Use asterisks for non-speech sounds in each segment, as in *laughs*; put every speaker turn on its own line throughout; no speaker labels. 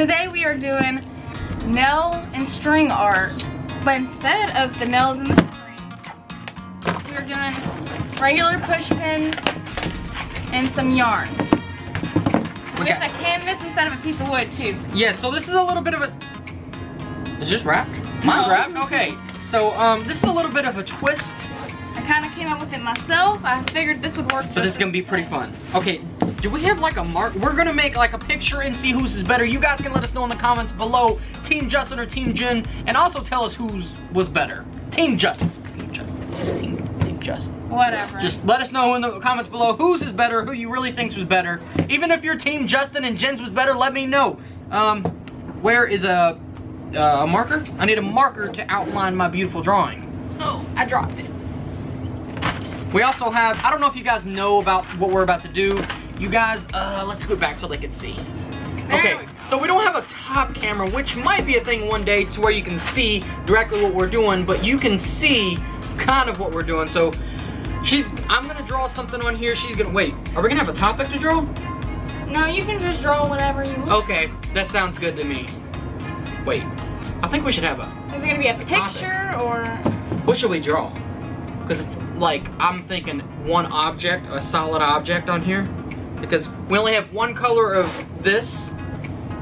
Today we are doing nail and string art, but instead of the nails and the string, we are doing regular push pins and some yarn. With
Okay.
a canvas instead of a piece of wood too.
Yeah, so this is a little bit of a. Is this wrapped? Mine's
No.
wrapped. Okay. So um, this is a little bit of a twist,
I kind of came up with it myself. I figured this would work.
but it's
just
gonna be pretty fun. Okay. Do we have like a mark? We're gonna make like a picture and see whose is better. You guys can let us know in the comments below, Team Justin or Team Jen, and also tell us whose was better. Team Justin. Team Justin. Team, Team Justin.
Whatever.
Just let us know in the comments below whose is better, who you really thinks was better. Even if your team Justin and Jen's was better, let me know. Um, where is a, uh, a marker? I need a marker to outline my beautiful drawing.
oh, I dropped it.
We also have, I don't know if you guys know about what we're about to do. You guys, uh, let's go back so they can see. Okay, so we don't have a top camera, which might be a thing one day to where you can see directly what we're doing, but you can see kind of what we're doing. So she's, I'm gonna draw something on here. She's gonna, wait, are we gonna have a topic to draw?
No, you can just draw whatever you want.
Okay, that sounds good to me. Wait, I think we should have a,
Is it gonna be a picture or?
what should we draw? Because, like, I'm thinking one object, a solid object on here. Because we only have one color of this,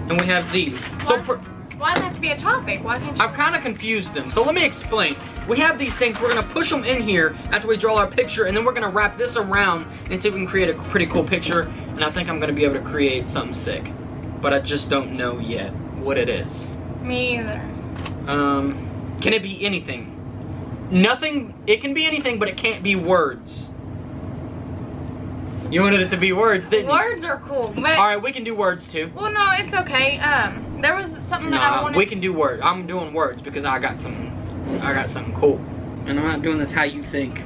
and we have these. So,
What? Why does it have to be a topic? Why can't you?
I've kind of confused them. So let me explain. We have these things, we're gonna push them in here after we draw our picture, and then we're gonna wrap this around and see if we can create a pretty cool picture. And I think I'm gonna be able to create something sick. But I just don't know yet what it is.
Me either.
Um, can it be anything? Nothing, it can be anything, but it can't be words. You wanted it to be words, didn't you?
Words are cool, but
Alright, we can do words too.
well, no, it's okay. Um, there was something that I wanted.
we can do words. I'm doing words because I got some, I got something cool. And I'm not doing this how you think.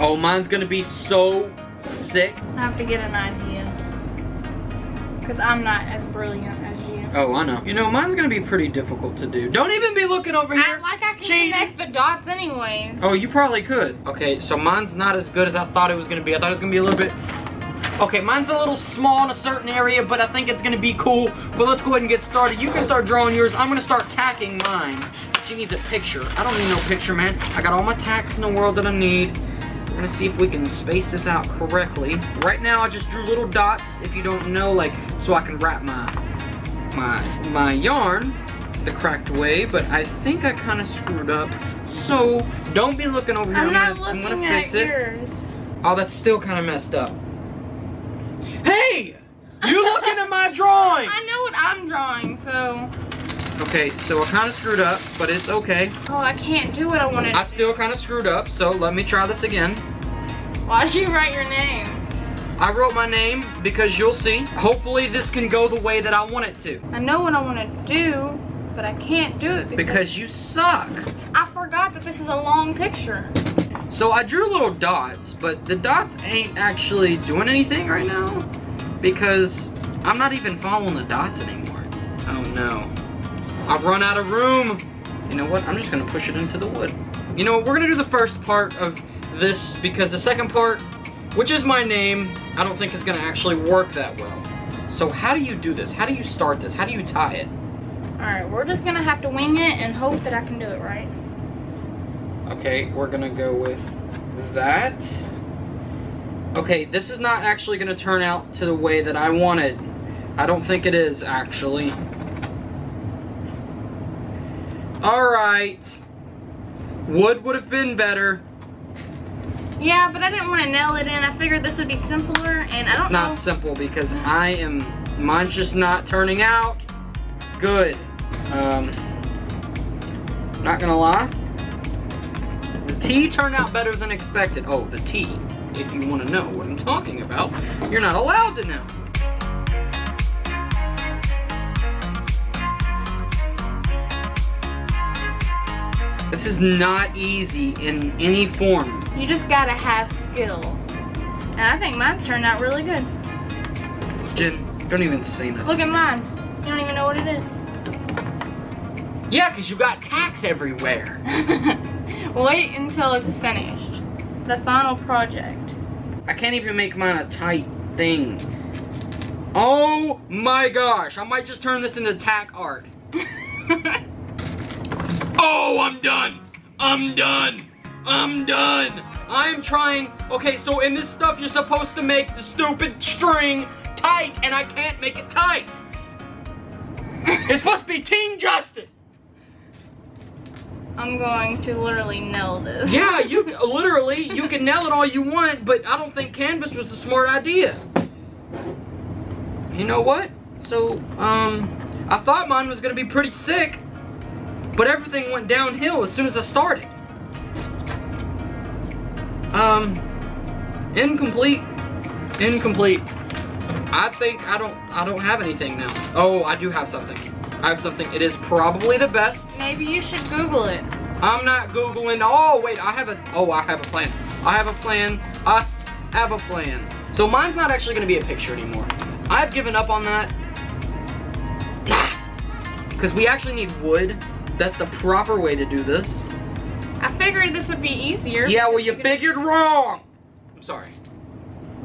Oh, mine's gonna be so sick.
I have to get an idea. Cause I'm not as brilliant as.
Oh, I know. You know, mine's gonna be pretty difficult to do. Don't even be looking over here.
I, like I can
Cheating.
connect the dots anyway.
Oh, you probably could. Okay, so mine's not as good as I thought it was gonna be. I thought it was gonna be a little bit. Okay, mine's a little small in a certain area, but I think it's gonna be cool. But let's go ahead and get started. You can start drawing yours. I'm gonna start tacking mine. She needs a picture. I don't need no picture, man. I got all my tacks in the world that I need. We're gonna see if we can space this out correctly. Right now, I just drew little dots, if you don't know, like, so I can wrap my, my, my yarn the correct way, but I think I kind of screwed up. So, don't be looking over here.
I'm not
gonna, I'm
looking
gonna fix
at
it.
yours.
Oh, that's still kind of messed up. Hey! You looking at my drawing! *laughs*
I know what I'm drawing, so
Okay, so I kind of screwed up, but it's okay.
oh, I can't do what I wanted.
I still kind of screwed up, so let me try this again.
Why'd you write your name?
I wrote my name because you'll see. Hopefully this can go the way that I want it to.
I know what I want to do, but I can't do it because,
Because you suck.
I forgot that this is a long picture.
So I drew little dots, but the dots ain't actually doing anything right now because I'm not even following the dots anymore. Oh no. I've run out of room. You know what? I'm just gonna push it into the wood. You know what? We're gonna do the first part of this because the second part, which is my name, I don't think is gonna actually work that well. So how do you do this? How do you start this? How do you tie it?
Alright, we're just gonna have to wing it and hope that I can do it right.
Okay, we're gonna go with that. Okay, this is not actually gonna turn out to the way that I wanted. I don't think it is, actually. Alright. Wood would have been better.
Yeah, but I didn't want to nail it in. I figured this would be simpler, and I
It's
don't
not
know.
Not simple because I am, mine's just not turning out good. Um, not gonna lie. The T turned out better than expected. Oh, the T. If you want to know what I'm talking about, you're not allowed to know. This is not easy in any form.
You just gotta have skill. And I think mine's turned out really good.
Jen, don't even say nothing.
Look at mine. You don't even know what it is.
Yeah, because you got tacks everywhere. *laughs*
Wait until it's finished. The final project.
I can't even make mine a tight thing. Oh my gosh, I might just turn this into tack art. *laughs* Oh, I'm done. I'm done. I'm done. I'm trying. Okay, so in this stuff, you're supposed to make the stupid string tight, and I can't make it tight. it's supposed to be Team Justin.
I'm going to literally nail this.
Yeah, you *laughs* literally, you can nail it all you want, but I don't think canvas was the smart idea. You know what? So, um, I thought mine was gonna be pretty sick, but everything went downhill as soon as I started. Um, incomplete, incomplete. I think I don't, I don't have anything now. Oh, I do have something. I have something. It is probably the best.
Maybe you should Google it.
I'm not Googling. Oh, wait, I have a, oh, I have a plan. I have a plan. I have a plan. So mine's not actually gonna be a picture anymore. I've given up on that. *clears throat* Because we actually need wood. That's the proper way to do this.
I figured this would be easier.
Yeah, well, you figured wrong. I'm sorry.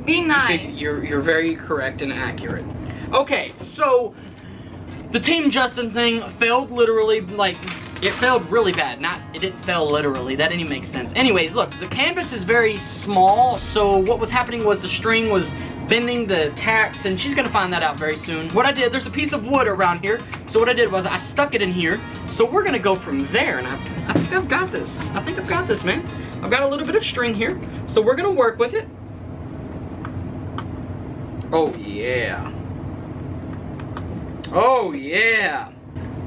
Be nice.
fig- You're, you're very correct and accurate. Okay, so the Team Justin thing failed literally, like, it failed really bad. Not, it didn't fail literally. That didn't make sense. Anyways, look, the canvas is very small, so what was happening was the string was bending the tacks, and she's gonna find that out very soon. What I did, there's a piece of wood around here, so what I did was I stuck it in here, so we're gonna go from there, and I, I think I've got this. I think I've got this, man. I've got a little bit of string here, so we're gonna work with it. Oh, yeah. Oh, yeah.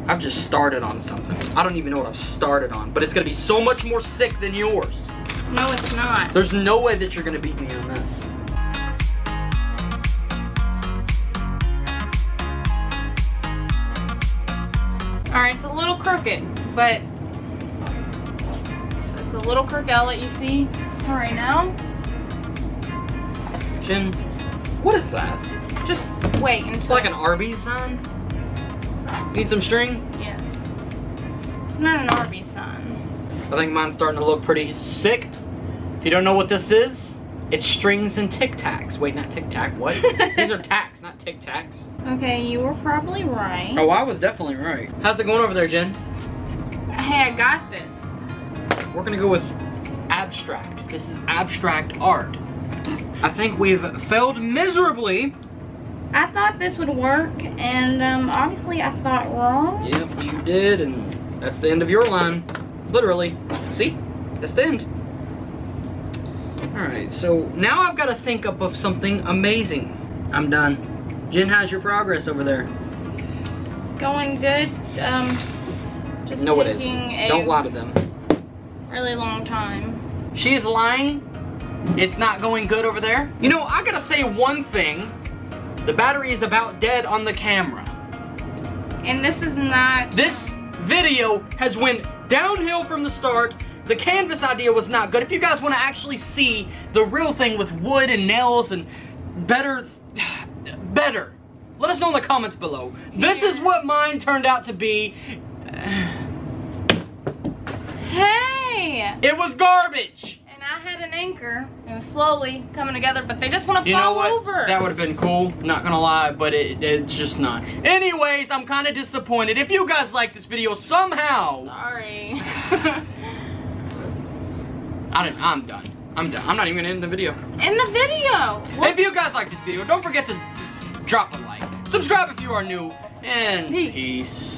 I've just started on something. I don't even know what I've started on, but it's gonna be so much more sick than yours.
no, it's not.
There's no way that you're gonna beat me on this.
Alright, it's a little crooked, but it's a little crooked. I'll let you see. Alright, now,
Jen, what is that?
just wait until.
It's like an Arby's sign? Need some string?
Yes. It's not an Arby's sign.
I think mine's starting to look pretty sick. If you don't know what this is, it's strings and tic tacs. Wait, not tic tac, what? *laughs* These are tacks, tic tacs.
Okay, you were probably right.
Oh, I was definitely right. How's it going over there, Jen?
Hey, I got this.
We're gonna go with abstract. This is abstract art. I think we've failed miserably.
I thought this would work, and um, obviously I thought wrong.
Yep, you did, and that's the end of your line. Literally. See? That's the end. Alright, so now I've got to think up of something amazing. I'm done. Jen, how's your progress over there?
It's going good. Um, just
no, it
taking
isn't.
a
Don't lie to them.
really long time.
She's lying. It's not going good over there. You know, I gotta say one thing. The battery is about dead on the camera.
And this is not.
This video has went downhill from the start. The canvas idea was not good. If you guys want to actually see the real thing with wood and nails and better, better, let us know in the comments below. This is what mine turned out to be.
Hey!
It was garbage.
And I had an anchor. It was slowly coming together, but they just want to
You know
fall
what?
over.
That would have been cool, not gonna lie, but it, it's just not. Anyways, I'm kind of disappointed. If you guys like this video somehow,
Sorry. *laughs*
I didn't, I'm done. I'm done. I'm not even gonna end the video.
In the video. Look,
If you guys like this video, don't forget to drop a like. Subscribe if you are new. And
Peace.
peace.